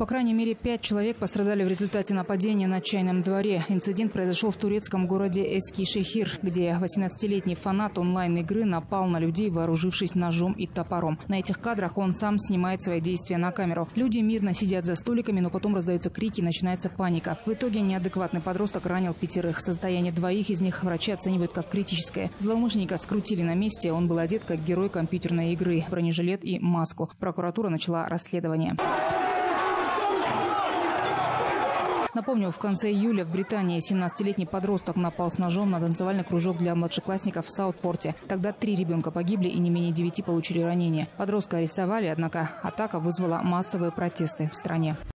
По крайней мере, пять человек пострадали в результате нападения на чайном дворе. Инцидент произошел в турецком городе Эски-Шехир, где 18-летний фанат онлайн-игры напал на людей, вооружившись ножом и топором. На этих кадрах он сам снимает свои действия на камеру. Люди мирно сидят за столиками, но потом раздаются крики, начинается паника. В итоге неадекватный подросток ранил пятерых. Состояние двоих из них врачи оценивают как критическое. Злоумышленника скрутили на месте. Он был одет как герой компьютерной игры, бронежилет и маску. Прокуратура начала расследование. Напомню, в конце июля в Британии 17-летний подросток напал с ножом на танцевальный кружок для младшеклассников в Саутпорте. Тогда три ребенка погибли и не менее девяти получили ранения. Подростка арестовали, однако атака вызвала массовые протесты в стране.